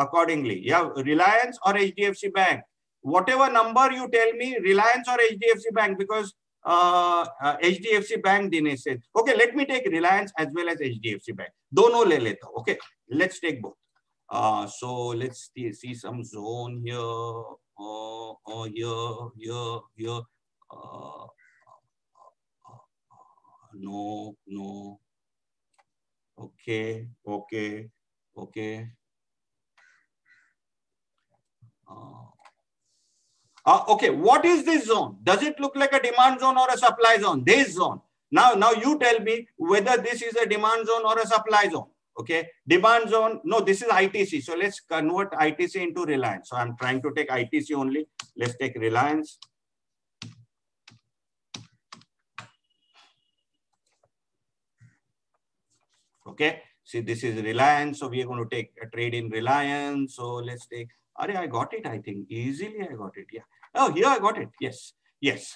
accordingly. Yeah, Reliance or HDFC Bank. Whatever number you tell me, Reliance or HDFC Bank, because uh, uh, HDFC Bank Dinesh says. Okay, let me take Reliance as well as HDFC Bank. Dono le leta. Okay, let's take both. Uh, so let's see, see some zone here, uh, uh, here, here, here. Uh, no, no. Okay, okay, okay. Uh, okay, what is this zone? Does it look like a demand zone or a supply zone? This zone. Now, now you tell me whether this is a demand zone or a supply zone. Okay, demand zone. No, this is ITC. So let's convert ITC into Reliance. So I'm trying to take ITC only. Let's take Reliance. Okay, see this is Reliance. So we are going to take a trade in Reliance. So let's take Are I got it, I think. Easily I got it. Yeah. Oh, here I got it. Yes. Yes.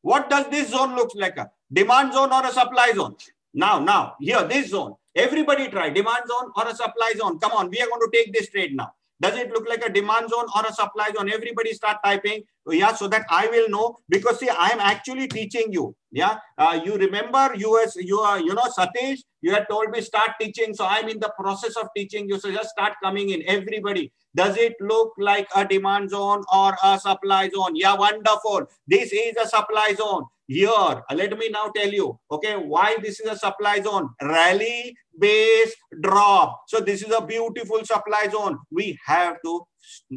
What does this zone looks like? A demand zone or a supply zone? Now, now, here, this zone. Everybody try demand zone or a supply zone. Come on, we are going to take this trade now. Does it look like a demand zone or a supply zone? Everybody start typing. Yeah, so that I will know because see, I am actually teaching you. Yeah, uh, you remember you as you are, you know, Satish, you had told me start teaching. So I'm in the process of teaching you. So just start coming in. Everybody, does it look like a demand zone or a supply zone? Yeah, wonderful. This is a supply zone. Here, let me now tell you, okay, why this is a supply zone. Rally, base, drop. So this is a beautiful supply zone. We have to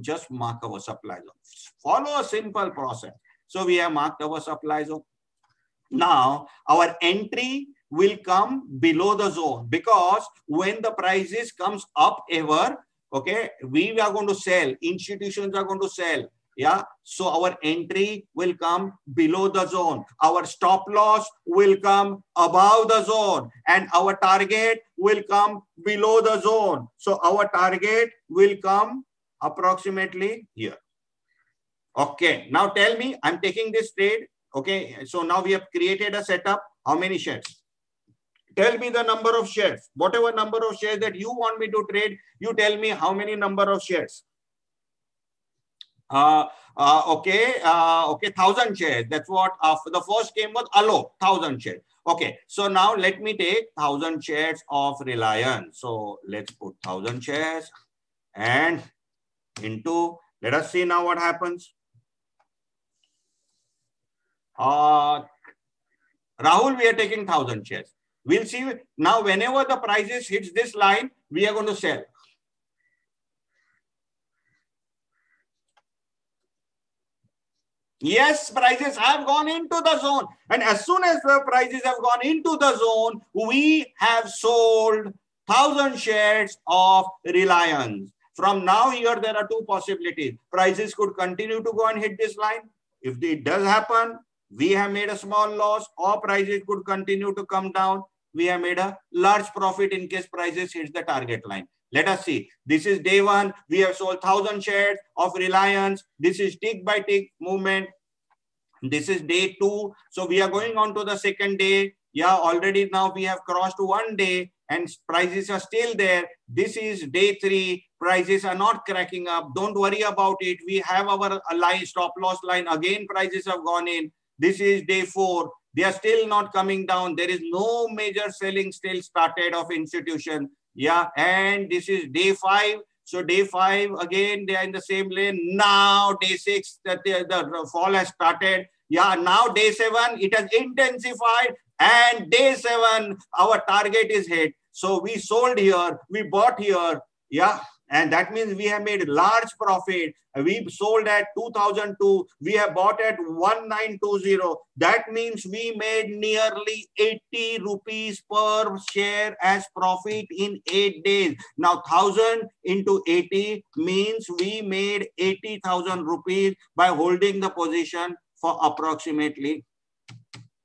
just mark our supply zone. Follow a simple process. So we have marked our supply zone. Now, our entry will come below the zone because when the prices comes up ever, okay, we are going to sell. Institutions are going to sell. Yeah. So our entry will come below the zone. Our stop loss will come above the zone and our target will come below the zone. So our target will come approximately here. Okay. Now tell me, I'm taking this trade. Okay. So now we have created a setup. How many shares? Tell me the number of shares. Whatever number of shares that you want me to trade, you tell me how many number of shares. Uh, uh, okay, uh, okay, thousand shares. That's what the first game was Allo, thousand shares. Okay, so now let me take thousand shares of Reliance. So let's put thousand shares and into, let us see now what happens. Uh, Rahul, we are taking thousand shares. We'll see now whenever the prices hits this line, we are going to sell. Yes, prices have gone into the zone. And as soon as the prices have gone into the zone, we have sold 1,000 shares of Reliance. From now here, there are two possibilities. Prices could continue to go and hit this line. If it does happen, we have made a small loss or prices could continue to come down. We have made a large profit in case prices hits the target line. Let us see. This is day one. We have sold 1,000 shares of Reliance. This is tick by tick movement. This is day two. So we are going on to the second day. Yeah, already now we have crossed one day and prices are still there. This is day three. Prices are not cracking up. Don't worry about it. We have our uh, line, stop loss line. Again, prices have gone in. This is day four. They are still not coming down. There is no major selling still started of institution. Yeah, and this is day five. So day five, again, they are in the same lane. Now day six, that the, the fall has started. Yeah, now day seven, it has intensified. And day seven, our target is hit. So we sold here, we bought here. Yeah, and that means we have made large profit. We sold at 2002. We have bought at 1920. That means we made nearly 80 rupees per share as profit in eight days. Now 1000 into 80 means we made 80,000 rupees by holding the position for approximately,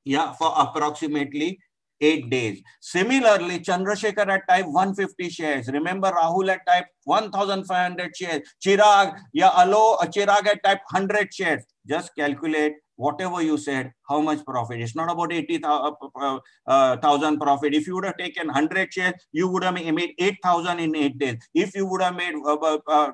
yeah, for approximately eight days. Similarly, Chandrasekhar at type 150 shares. Remember, Rahul at type 1,500 shares. Chirag, yeah, Alo, Chirag at type 100 shares. Just calculate whatever you said, how much profit. It's not about 80,000 uh, uh, uh profit. If you would have taken 100 shares, you would have made 8,000 in eight days. If you would have made uh, uh,